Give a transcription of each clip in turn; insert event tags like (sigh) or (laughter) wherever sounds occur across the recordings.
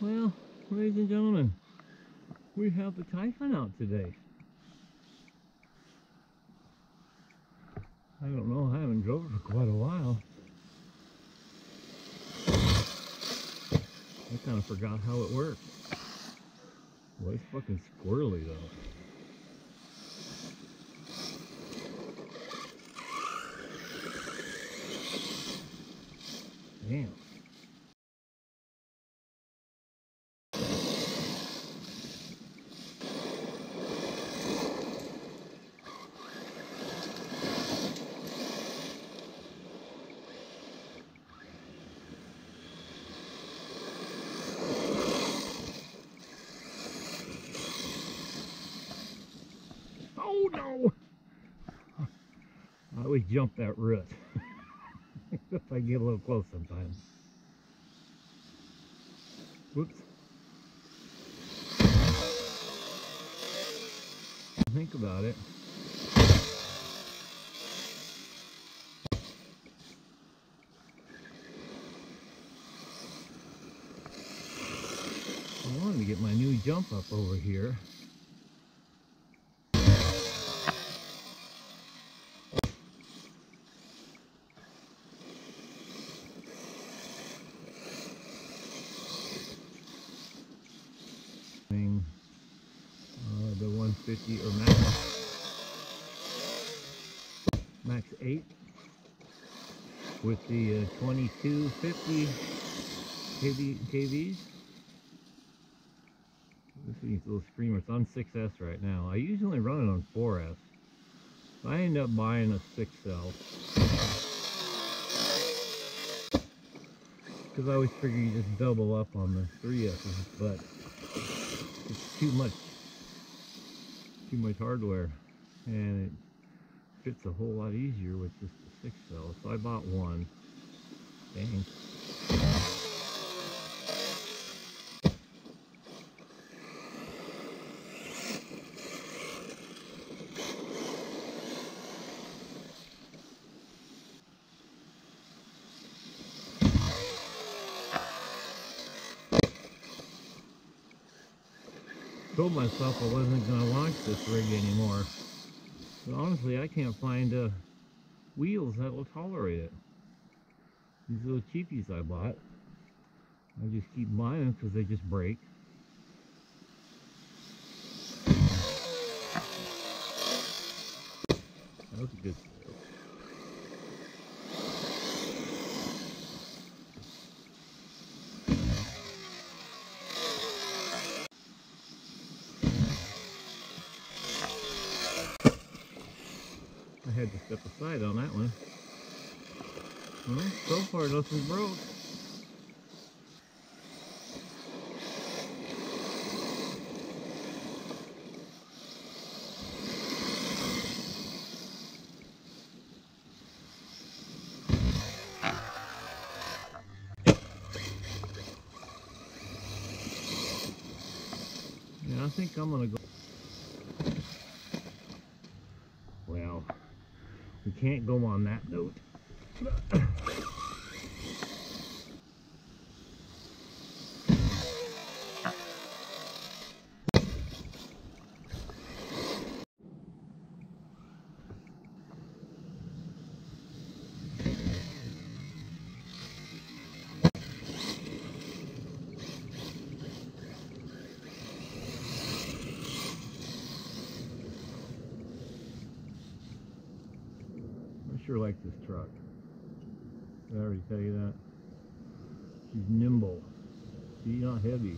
Well, ladies and gentlemen, we have the Typhon out today. I don't know, I haven't drove for quite a while. I kind of forgot how it works. Well, it's fucking squirrely though. Damn. Oh no! I always jump that root. (laughs) if I get a little close sometimes. Whoops. Think about it. I wanted to get my new jump up over here. The 150 or max max 8 with the uh, 2250 kV, KVs. This is a little screamer. It's on 6S right now. I usually run it on 4S. I end up buying a 6 cell. Because I always figure you just double up on the 3S's, but it's too much too much hardware and it fits a whole lot easier with just the six cell so I bought one. Dang told myself I wasn't going to launch this rig anymore. But honestly, I can't find uh, wheels that will tolerate it. These little cheapies I bought. I just keep buying them because they just break. That was a good had to step aside on that one. Well, so far nothing broke. I think I'm gonna go. Well, we can't go on that note. (clears throat) sure like this truck. I already tell you that? She's nimble. She's not heavy.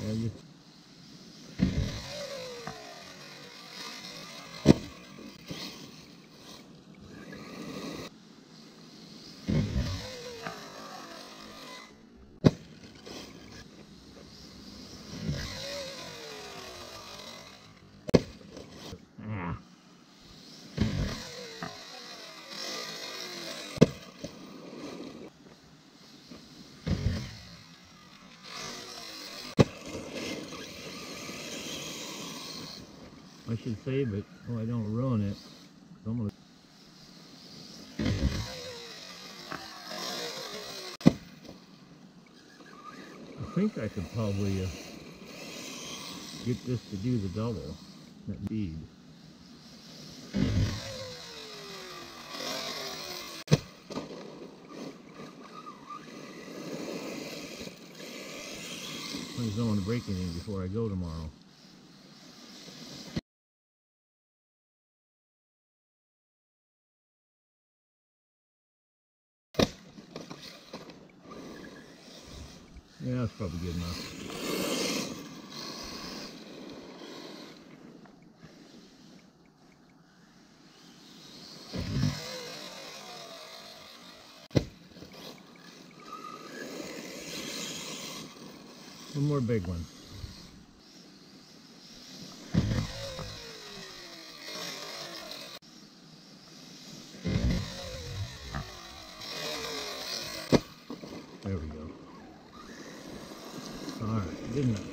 Yeah, just ah. I save it so I don't ruin it. I'm gonna I think I could probably uh, get this to do the double, that bead. I just don't want to break anything before I go tomorrow. Yeah, that's probably good enough. One more big one. digna.